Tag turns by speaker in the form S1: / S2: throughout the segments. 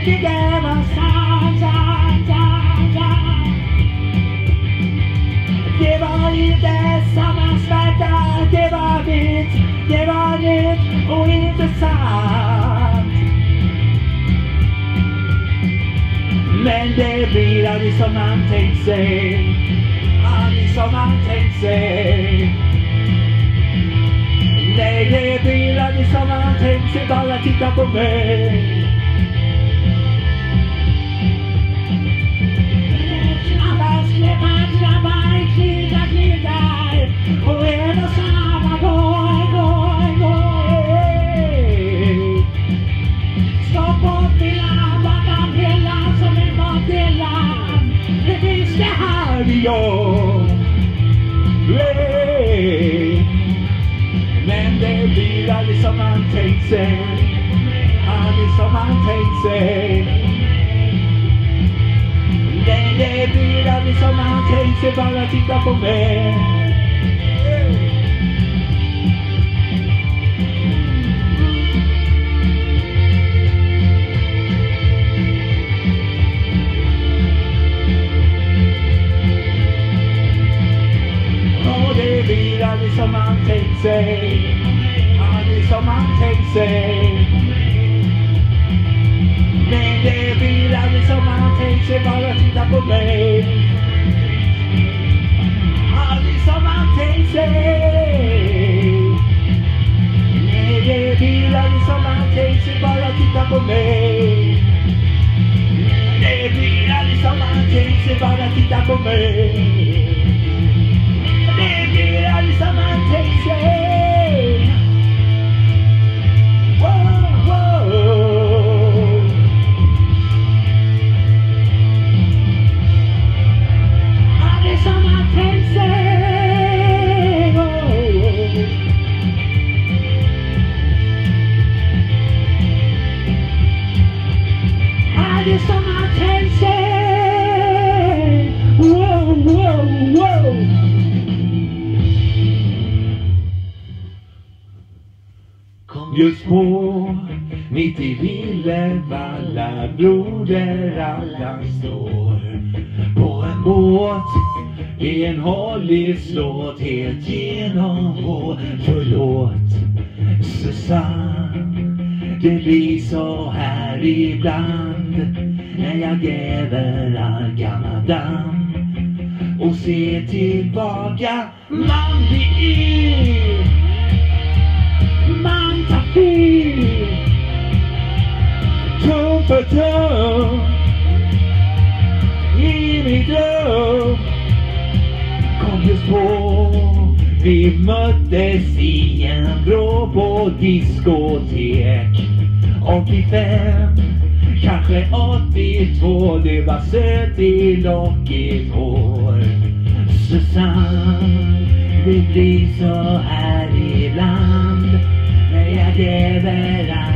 S1: verkligen var sant, sant, sant, sant. Det var inte samma smärta, det var vitt, det var nytt och intressant. Men det blir aldrig som man tänkt sig, aldrig som man tänkt sig. Nej, det blir aldrig som man tänkt sig, bara titta tänkt sig. Aldrig som man tänkt sig. Nej, det blir aldrig som man tänkt sig. Bara titta på mig. Sig. Men det blir aldrig som man tänkt sig. Bara titta på mig. Aldrig som man tänkt sig. Nej, det blir aldrig som man tänkt sig. Bara titta på mig. Det blir aldrig som man tänkt sig. Bara titta på mig. Just på, mitt i Villevalla broderallan står på en båt i en hollyslåt helt genom vår Förlåt Susanne, det blir så här ibland när jag gräver all gammal damm och ser tillbaka man blir yr. Vi möttes i en vrå på diskotek. 85 Kanske 82 Du var söt i lockigt hår Susanne Det blir så här ibland. När jag gräver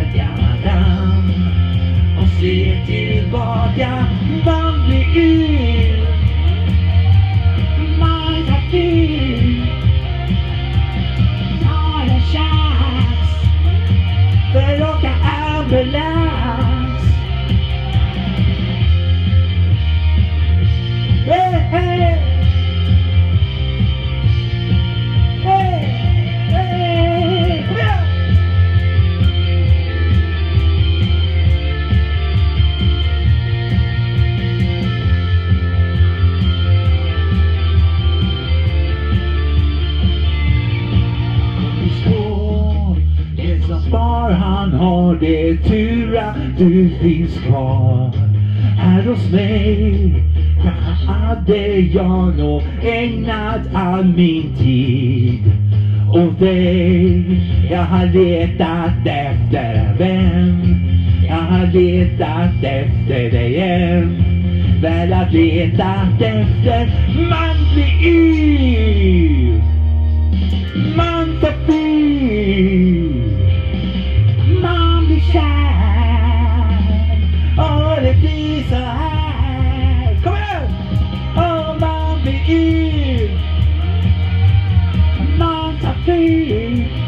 S1: det är tur att du finns kvar här hos mig. Kanske hade jag nog ägnat all min tid åt dig. Jag har letat efter en vän. Jag har letat efter dig än. Väl att letat efter man blir yr. Man tar fyr. Bye.